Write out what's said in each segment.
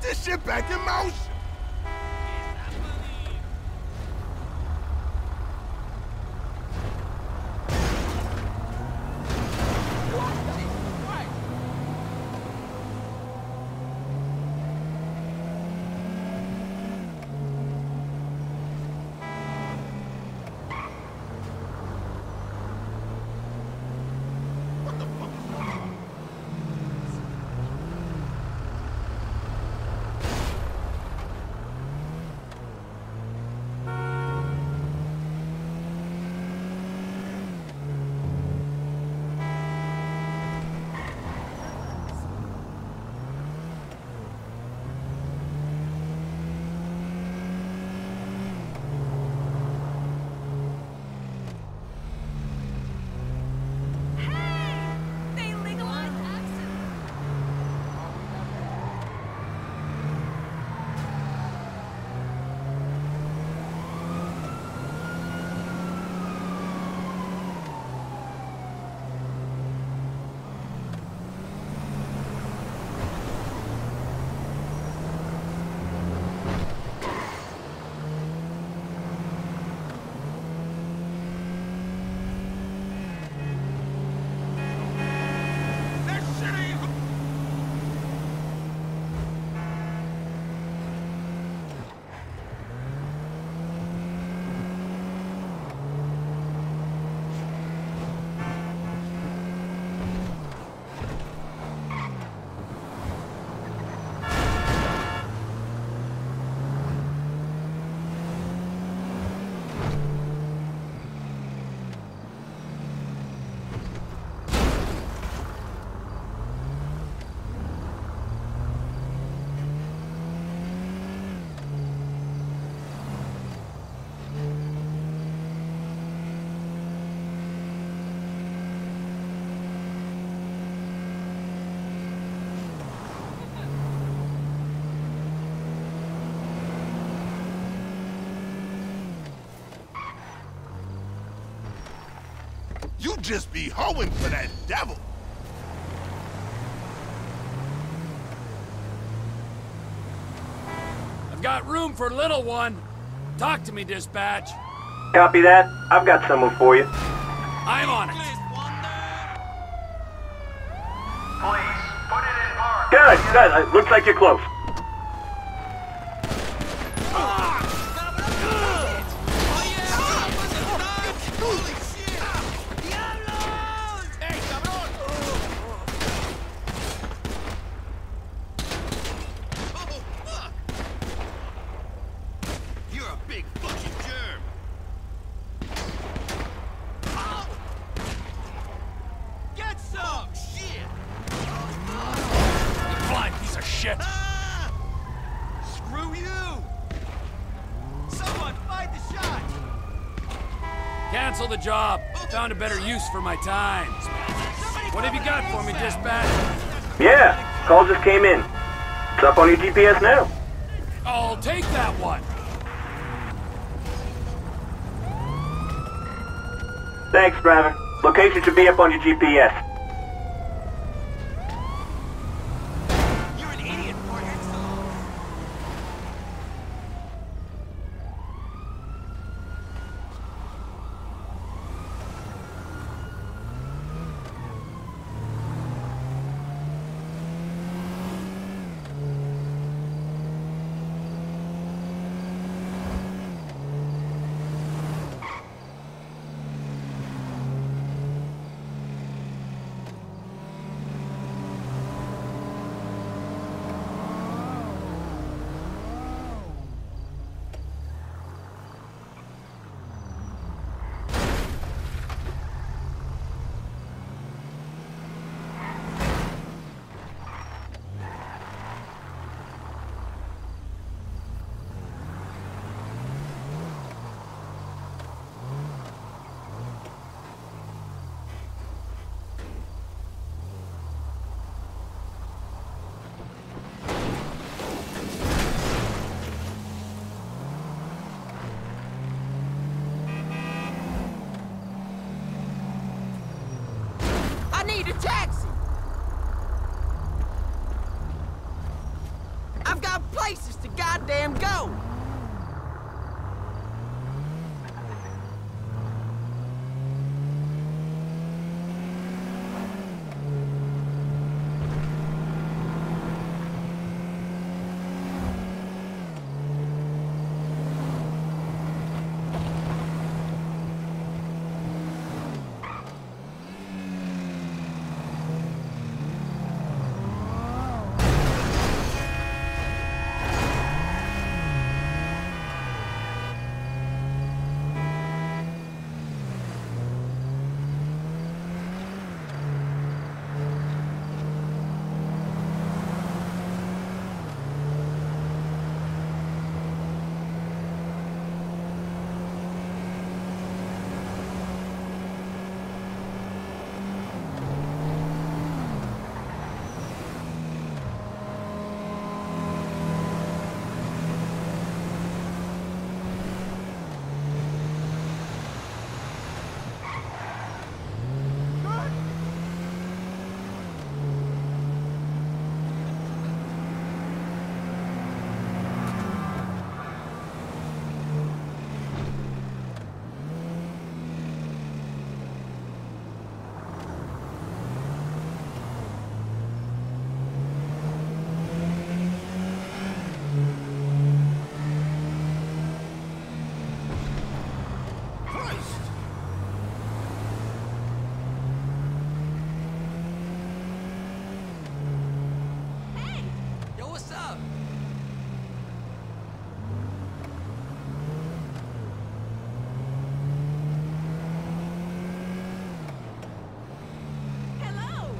This shit back in motion! Just be hoeing for that devil! I've got room for little one. Talk to me, dispatch. Copy that. I've got someone for you. I'm on it. Good, good. Looks like you're close. Cancel the job. Found a better use for my time. What have you got for me, dispatch? Yeah, call just came in. It's up on your GPS now. I'll take that one. Thanks, driver. Location should be up on your GPS. Up? Hello!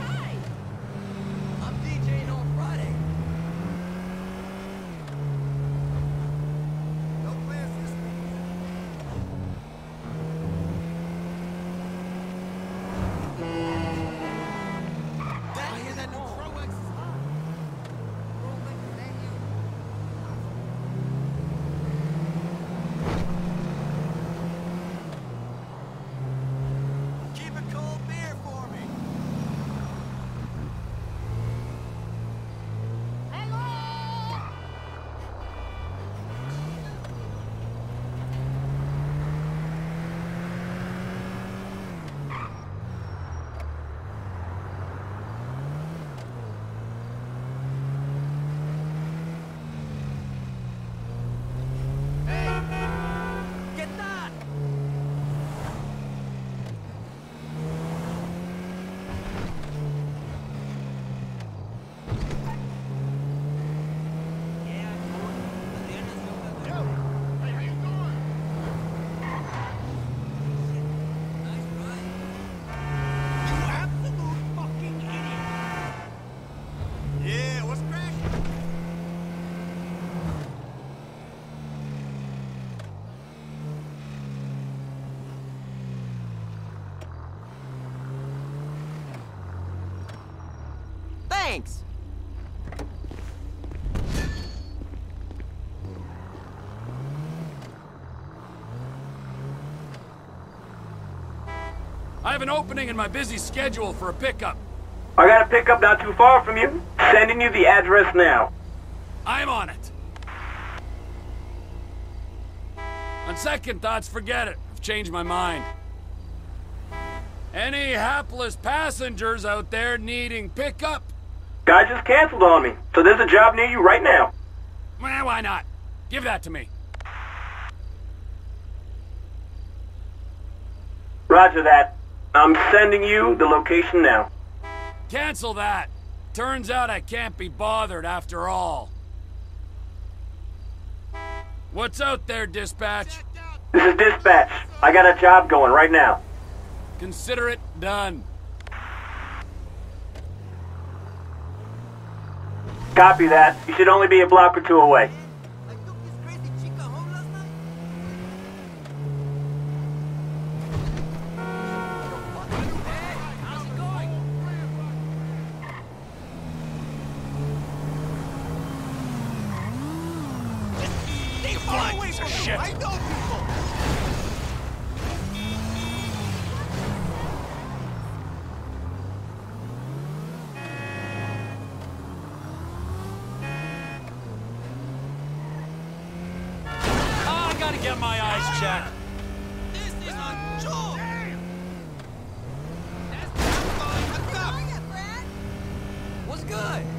Hi! I'm DJing on Friday. No plans this week. I hear that new Pro X is hot. Keep a cold beer for me. Hello! Get that! You absolute fucking idiot! Yeah, what's cracking? Thanks! I have an opening in my busy schedule for a pickup. I got a pickup not too far from you. Sending you the address now. I'm on it. On second thoughts, forget it. I've changed my mind. Any hapless passengers out there needing pickup? Guy just canceled on me, so there's a job near you right now. Well, why not? Give that to me. Roger that. I'm sending you the location now. Cancel that. Turns out I can't be bothered after all. What's out there, dispatch? This is dispatch. I got a job going right now. Consider it done. Copy that. You should only be a block or two away. Gotta get my eyes checked. This is a joke. That's fine. What's? What's good?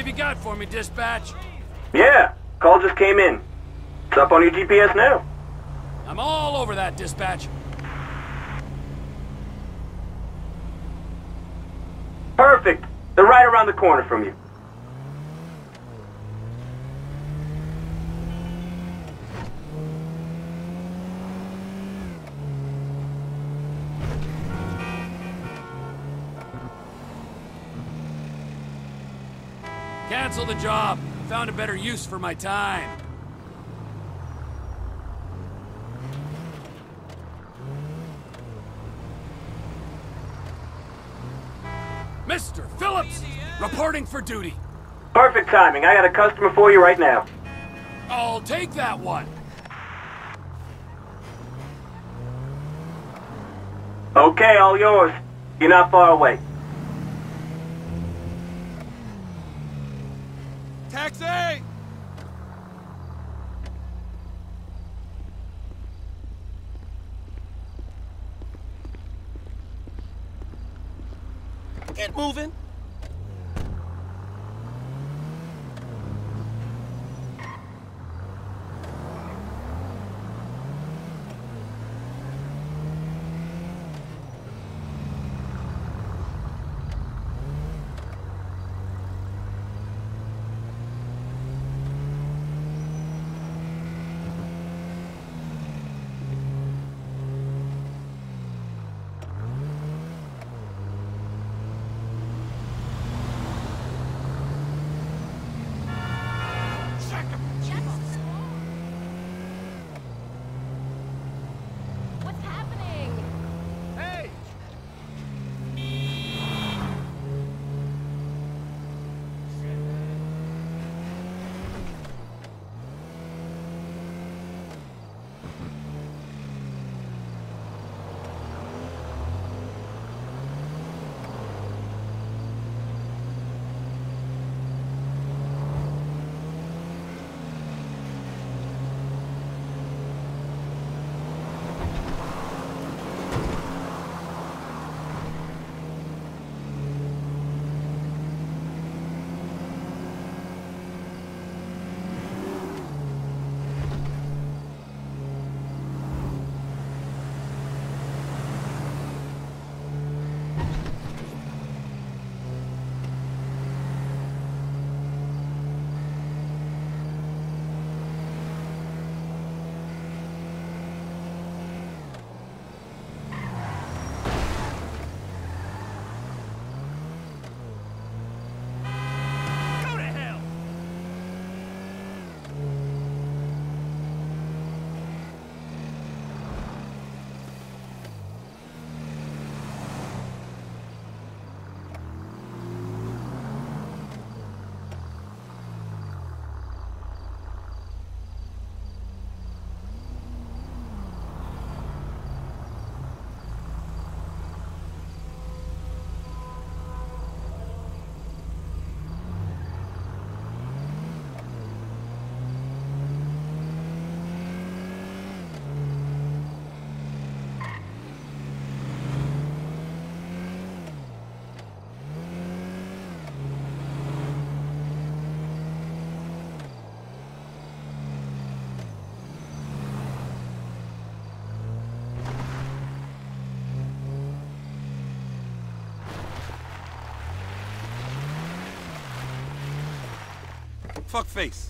Have you got for me, dispatch? Yeah, call just came in. It's up on your GPS now. I'm all over that, dispatch. Perfect. They're right around the corner from you. The job. Found a better use for my time. Mr. Philips, reporting for duty. Perfect timing. I got a customer for you right now. I'll take that one. Okay, all yours. You're not far away. Get moving. Fuck face.